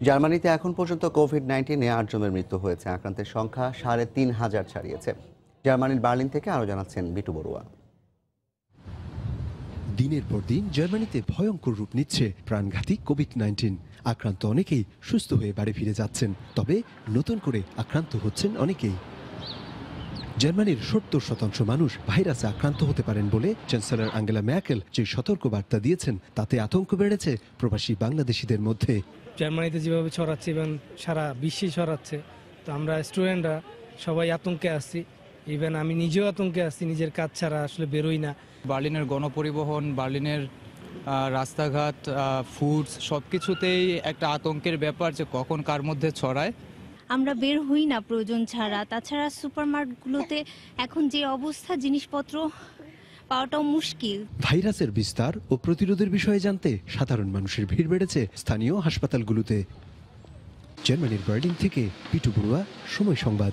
জার্মানিতে এখন পর্যন্ত কোভিড নাইন্টিনে আটজনের মৃত্যু হয়েছে। আক্রান্তের সংখ্যা সাড়ে তিন হাজার ছাড়িয়েছে। জার্মানির বার্লিন থেকে আরও জানাচ্ছেন বিটু বড়ুয়া। দিনের পর দিন জার্মানিতে ভয়ঙ্কর রূপ নিচ্ছে প্রাণঘাতী কোভিড নাইন্টিন আক্রান্ত অনেকেই সুস্থ হয়ে বাড়ি ফিরে যাচ্ছেন, তবে নতুন করে আক্রান্ত হচ্ছেন অনেকেই। জার্মানির সত্তর শতাংশ মানুষ ভাইরাসে আক্রান্ত হতে পারেন বলে চ্যান্সেলর আঙ্গেলা ম্যাকেল যে সতর্ক বার্তা দিয়েছেন তাতে আতঙ্ক বেড়েছে প্রবাসী বাংলাদেশিদের মধ্যে। জার্মানিতে যেভাবে ছড়াচ্ছে এবং সারা বিশ্বে ছড়াচ্ছে তো আমরা স্টুডেন্টরা সবাই আতঙ্কে আছি। ইভেন আমি নিজেও আতঙ্কে আছি নিজের কাজ ছাড়া আসলে বেরোই না। বার্লিনের গণপরিবহন বার্লিনের রাস্তাঘাট ফুডস সব কিছুতেই একটা আতঙ্কের ব্যাপার যে কখন কার মধ্যে ছড়ায়। আমরা বের হই না প্রয়োজন ছাড়া। তাছাড়া সুপারমার্টগুলোতে এখন যে অবস্থা, জিনিসপত্র পাওয়াটাও মুশকিল। ভাইরাসের বিস্তার ও প্রতিরোধের বিষয়ে জানতে সাধারণ মানুষের ভিড় বেড়েছে স্থানীয় হাসপাতালগুলোতে। জার্মানির বার্লিন থেকে পিটু বড়ুয়া, সময় সংবাদ।